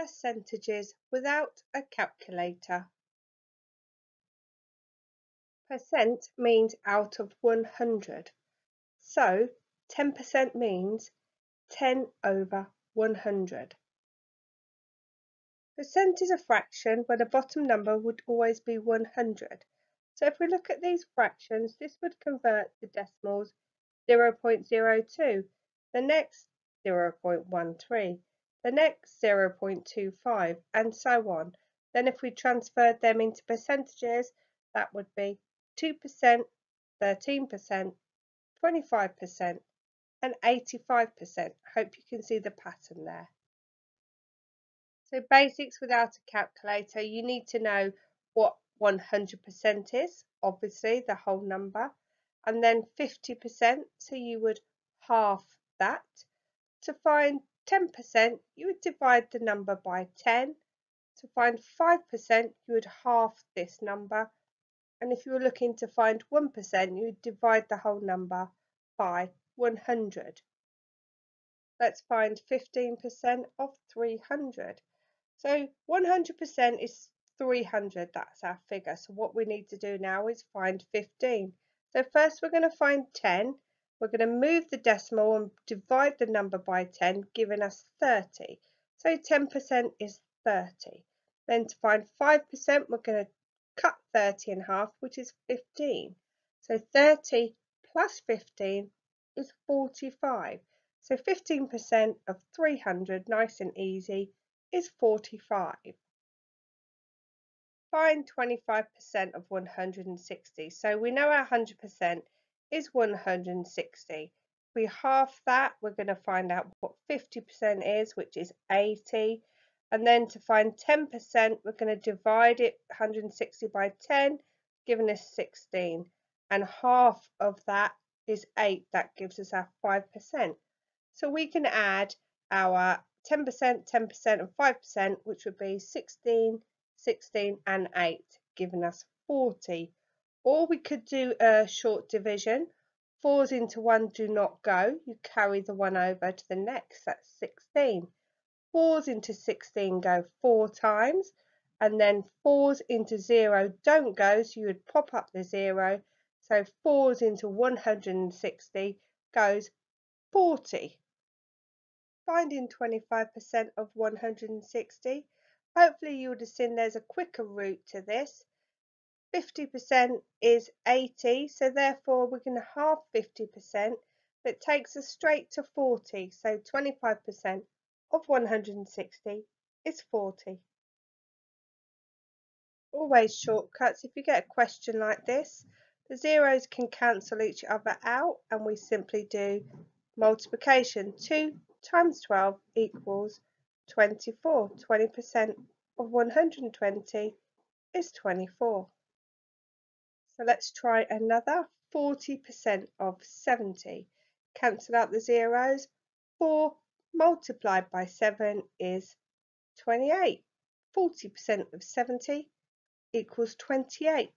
Percentages without a calculator. Percent means out of 100. So 10% means 10 over 100. Percent is a fraction where the bottom number would always be 100. So if we look at these fractions, this would convert the decimals 0.02, the next 0.13, the next 0.25 and so on. Then if we transferred them into percentages, that would be 2%, 13%, 25% and 85%. Hope you can see the pattern there. So basics without a calculator, you need to know what 100% is, obviously the whole number, and then 50%, so you would half that. To find 10%, you would divide the number by 10. To find 5%, you would half this number. And if you were looking to find 1%, you would divide the whole number by 100. Let's find 15% of 300. So 100% is 300, that's our figure. So what we need to do now is find 15. So first we're going to find 10 we're going to move the decimal and divide the number by 10, giving us 30. So 10% is 30. Then to find 5%, we're going to cut 30 in half, which is 15. So 30 plus 15 is 45. So 15% of 300, nice and easy, is 45. Find 25% of 160. So we know our 100% is 160. If we half that, we're going to find out what 50% is, which is 80. And then to find 10%, we're going to divide it 160 by 10, giving us 16. And half of that is 8. That gives us our 5%. So we can add our 10%, 10% and 5%, which would be 16, 16 and 8, giving us 40. Or we could do a short division. Fours into 1 do not go. You carry the 1 over to the next. That's 16. Fours into 16 go 4 times. And then 4s into 0 don't go, so you would pop up the 0. So 4s into 160 goes 40. Finding 25% of 160. Hopefully you would have seen there's a quicker route to this. 50% is 80, so therefore we're going to half 50%. That takes us straight to 40, so 25% of 160 is 40. Always shortcuts. If you get a question like this, the zeros can cancel each other out and we simply do multiplication. 2 times 12 equals 24. 20% of 120 is 24. So let's try another 40% of 70. Cancel out the zeros. 4 multiplied by 7 is 28. 40% of 70 equals 28.